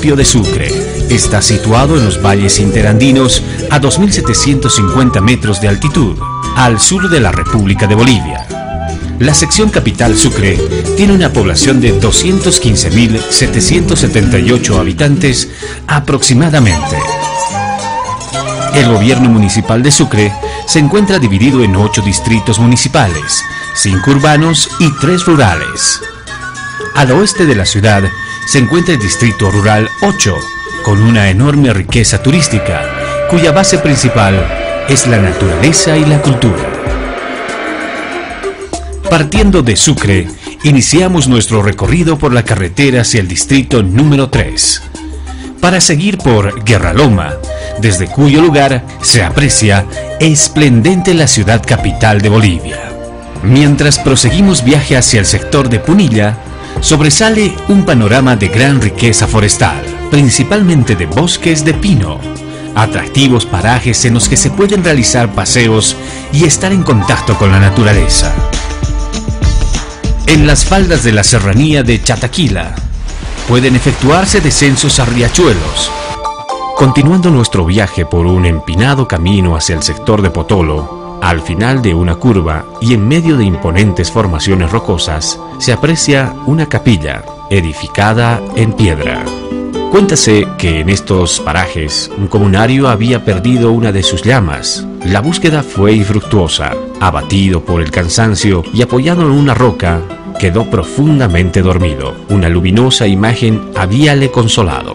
municipio de Sucre. Está situado en los valles interandinos a 2.750 metros de altitud, al sur de la República de Bolivia. La sección capital Sucre tiene una población de 215.778 habitantes aproximadamente. El gobierno municipal de Sucre se encuentra dividido en ocho distritos municipales, cinco urbanos y tres rurales. Al oeste de la ciudad se encuentra el Distrito Rural 8, con una enorme riqueza turística, cuya base principal es la naturaleza y la cultura. Partiendo de Sucre, iniciamos nuestro recorrido por la carretera hacia el distrito número 3, para seguir por Guerra Loma, desde cuyo lugar se aprecia esplendente la ciudad capital de Bolivia. Mientras proseguimos viaje hacia el sector de Punilla, sobresale un panorama de gran riqueza forestal, principalmente de bosques de pino, atractivos parajes en los que se pueden realizar paseos y estar en contacto con la naturaleza. En las faldas de la serranía de Chataquila, pueden efectuarse descensos a riachuelos. Continuando nuestro viaje por un empinado camino hacia el sector de Potolo, al final de una curva y en medio de imponentes formaciones rocosas, se aprecia una capilla edificada en piedra. Cuéntase que en estos parajes un comunario había perdido una de sus llamas. La búsqueda fue infructuosa. Abatido por el cansancio y apoyado en una roca, quedó profundamente dormido. Una luminosa imagen habíale consolado.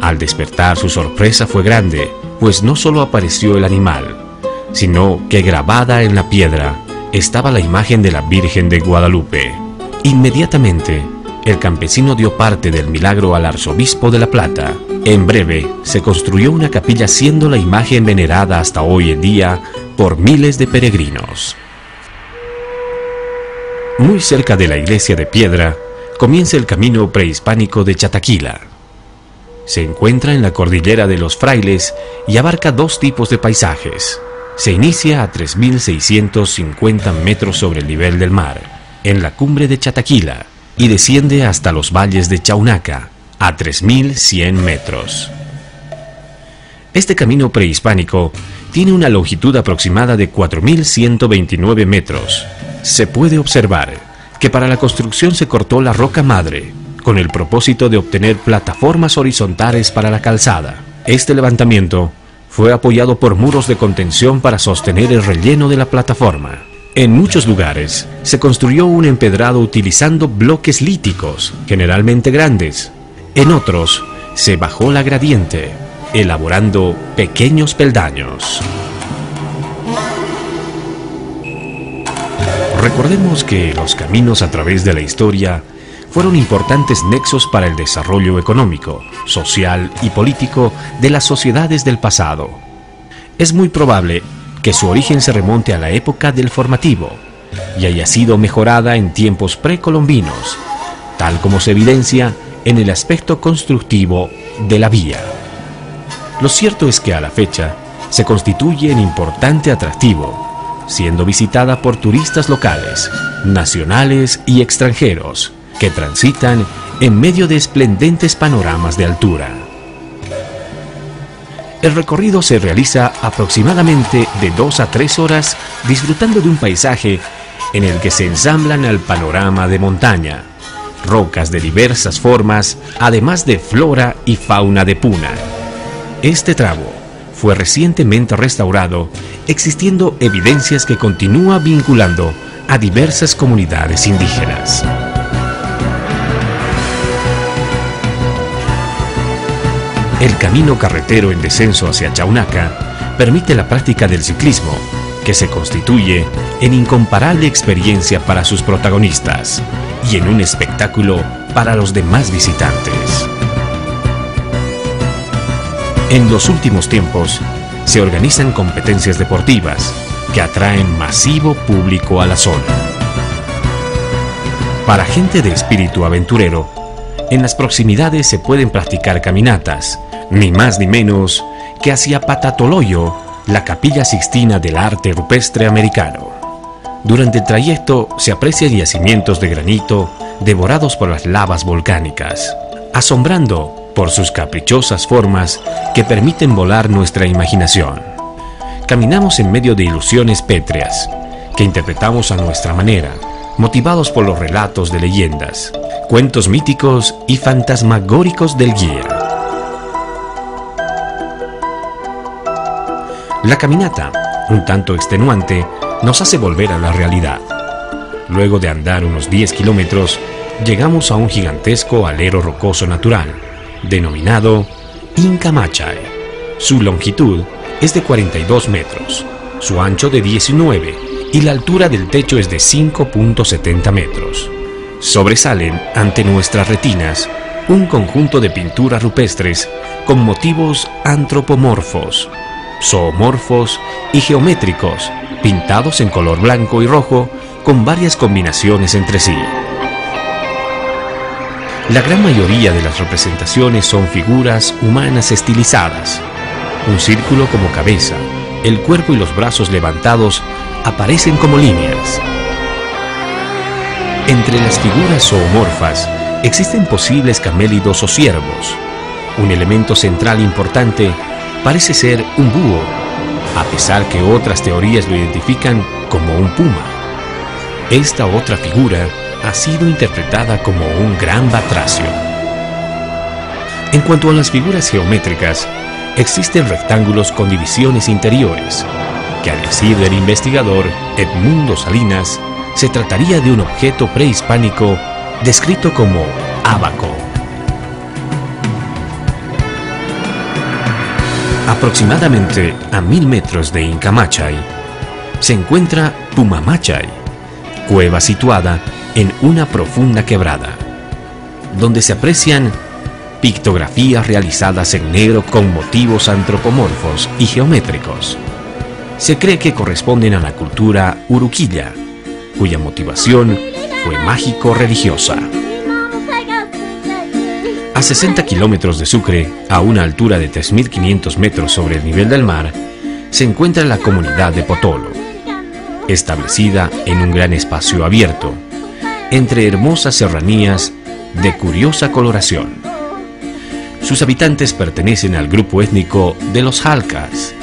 Al despertar su sorpresa fue grande, pues no solo apareció el animal, sino que grabada en la piedra estaba la imagen de la Virgen de Guadalupe. Inmediatamente, el campesino dio parte del milagro al arzobispo de La Plata. En breve, se construyó una capilla siendo la imagen venerada hasta hoy en día por miles de peregrinos. Muy cerca de la iglesia de piedra, comienza el camino prehispánico de Chataquila. Se encuentra en la cordillera de los frailes y abarca dos tipos de paisajes, se inicia a 3.650 metros sobre el nivel del mar, en la cumbre de Chataquila, y desciende hasta los valles de Chaunaca, a 3.100 metros. Este camino prehispánico tiene una longitud aproximada de 4.129 metros. Se puede observar que para la construcción se cortó la roca madre, con el propósito de obtener plataformas horizontales para la calzada. Este levantamiento fue apoyado por muros de contención para sostener el relleno de la plataforma. En muchos lugares se construyó un empedrado utilizando bloques líticos, generalmente grandes. En otros se bajó la gradiente, elaborando pequeños peldaños. Recordemos que los caminos a través de la historia fueron importantes nexos para el desarrollo económico, social y político de las sociedades del pasado. Es muy probable que su origen se remonte a la época del formativo y haya sido mejorada en tiempos precolombinos, tal como se evidencia en el aspecto constructivo de la vía. Lo cierto es que a la fecha se constituye en importante atractivo, siendo visitada por turistas locales, nacionales y extranjeros, que transitan en medio de esplendentes panoramas de altura. El recorrido se realiza aproximadamente de 2 a 3 horas disfrutando de un paisaje en el que se ensamblan al panorama de montaña, rocas de diversas formas, además de flora y fauna de Puna. Este tramo fue recientemente restaurado, existiendo evidencias que continúa vinculando a diversas comunidades indígenas. El camino carretero en descenso hacia Chaunaca permite la práctica del ciclismo, que se constituye en incomparable experiencia para sus protagonistas y en un espectáculo para los demás visitantes. En los últimos tiempos, se organizan competencias deportivas que atraen masivo público a la zona. Para gente de espíritu aventurero, en las proximidades se pueden practicar caminatas, ni más ni menos que hacia Patatoloyo, la capilla sixtina del arte rupestre americano. Durante el trayecto se aprecian yacimientos de granito devorados por las lavas volcánicas, asombrando por sus caprichosas formas que permiten volar nuestra imaginación. Caminamos en medio de ilusiones pétreas, que interpretamos a nuestra manera, motivados por los relatos de leyendas, cuentos míticos y fantasmagóricos del guía. La caminata, un tanto extenuante, nos hace volver a la realidad. Luego de andar unos 10 kilómetros, llegamos a un gigantesco alero rocoso natural, denominado Inca Machay. Su longitud es de 42 metros, su ancho de 19 y la altura del techo es de 5.70 metros. Sobresalen ante nuestras retinas un conjunto de pinturas rupestres con motivos antropomorfos, zoomorfos y geométricos, pintados en color blanco y rojo con varias combinaciones entre sí. La gran mayoría de las representaciones son figuras humanas estilizadas. Un círculo como cabeza, el cuerpo y los brazos levantados aparecen como líneas. Entre las figuras zoomorfas existen posibles camélidos o ciervos. Un elemento central importante parece ser un búho, a pesar que otras teorías lo identifican como un puma. Esta otra figura ha sido interpretada como un gran batracio. En cuanto a las figuras geométricas, existen rectángulos con divisiones interiores, que al decir del investigador Edmundo Salinas, se trataría de un objeto prehispánico descrito como abaco. Aproximadamente a mil metros de Incamachay se encuentra Pumamachay, cueva situada en una profunda quebrada, donde se aprecian pictografías realizadas en negro con motivos antropomorfos y geométricos. Se cree que corresponden a la cultura uruquilla, cuya motivación fue mágico-religiosa. A 60 kilómetros de Sucre, a una altura de 3.500 metros sobre el nivel del mar, se encuentra la comunidad de Potolo, establecida en un gran espacio abierto, entre hermosas serranías de curiosa coloración. Sus habitantes pertenecen al grupo étnico de los Jalcas.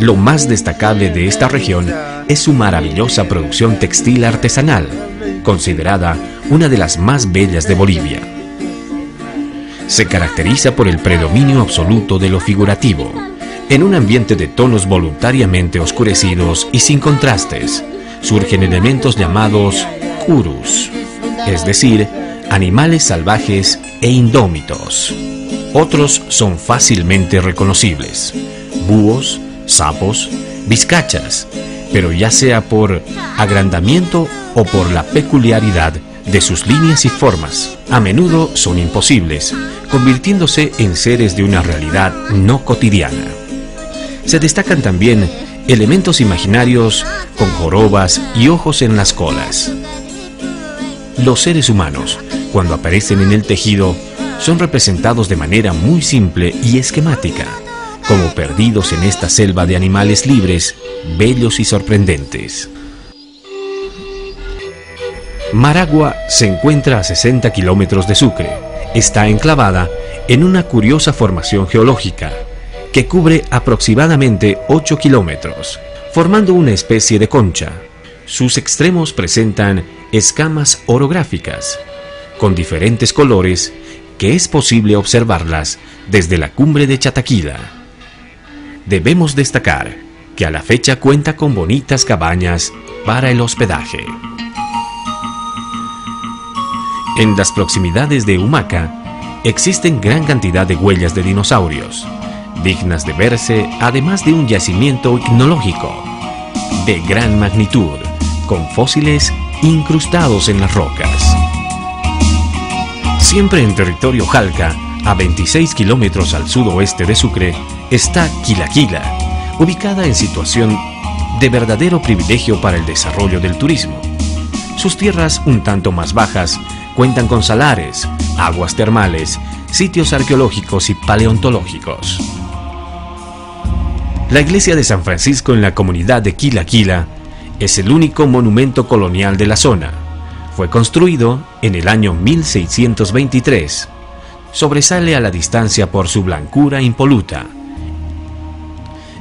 Lo más destacable de esta región es su maravillosa producción textil artesanal, considerada una de las más bellas de Bolivia. Se caracteriza por el predominio absoluto de lo figurativo, en un ambiente de tonos voluntariamente oscurecidos y sin contrastes, surgen elementos llamados curus, es decir, animales salvajes e indómitos. Otros son fácilmente reconocibles, búhos, sapos, vizcachas, pero ya sea por agrandamiento o por la peculiaridad de sus líneas y formas, a menudo son imposibles, convirtiéndose en seres de una realidad no cotidiana. Se destacan también elementos imaginarios con jorobas y ojos en las colas. Los seres humanos, cuando aparecen en el tejido, son representados de manera muy simple y esquemática, como perdidos en esta selva de animales libres, bellos y sorprendentes. Maragua se encuentra a 60 kilómetros de Sucre. Está enclavada en una curiosa formación geológica que cubre aproximadamente 8 kilómetros, formando una especie de concha. Sus extremos presentan escamas orográficas, con diferentes colores que es posible observarlas desde la cumbre de Chataquila. Debemos destacar que a la fecha cuenta con bonitas cabañas para el hospedaje. En las proximidades de Humaca existen gran cantidad de huellas de dinosaurios, dignas de verse además de un yacimiento etnológico de gran magnitud, con fósiles incrustados en las rocas. Siempre en territorio Jalca, a 26 kilómetros al sudoeste de Sucre, está Quilaquila, ubicada en situación de verdadero privilegio para el desarrollo del turismo. Sus tierras, un tanto más bajas, cuentan con salares, aguas termales, sitios arqueológicos y paleontológicos. La iglesia de San Francisco en la comunidad de Quilaquila es el único monumento colonial de la zona. Fue construido en el año 1623. Sobresale a la distancia por su blancura impoluta.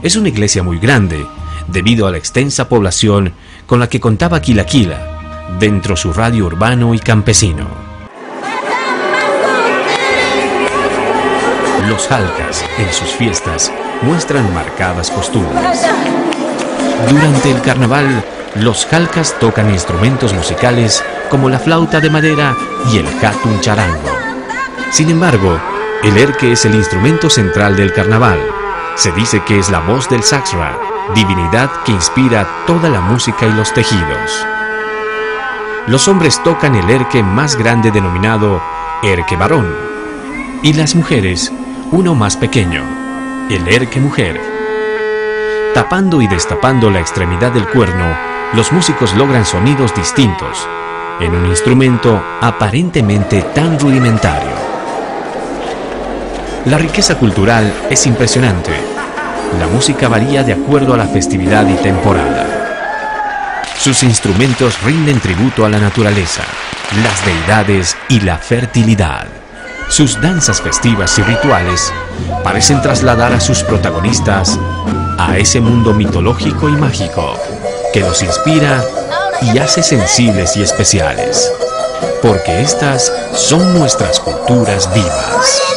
Es una iglesia muy grande, debido a la extensa población con la que contaba Quilaquila, dentro su radio urbano y campesino. Los Jalcas, en sus fiestas, muestran marcadas costumbres. Durante el carnaval, los Jalcas tocan instrumentos musicales como la flauta de madera y el hatun charango. Sin embargo, el erque es el instrumento central del carnaval. Se dice que es la voz del Saxra, divinidad que inspira toda la música y los tejidos. Los hombres tocan el erque más grande denominado erque varón y las mujeres uno más pequeño, el erque mujer. Tapando y destapando la extremidad del cuerno, los músicos logran sonidos distintos en un instrumento aparentemente tan rudimentario. La riqueza cultural es impresionante. La música varía de acuerdo a la festividad y temporada. Sus instrumentos rinden tributo a la naturaleza, las deidades y la fertilidad. Sus danzas festivas y rituales parecen trasladar a sus protagonistas a ese mundo mitológico y mágico que los inspira y hace sensibles y especiales, porque estas son nuestras culturas vivas.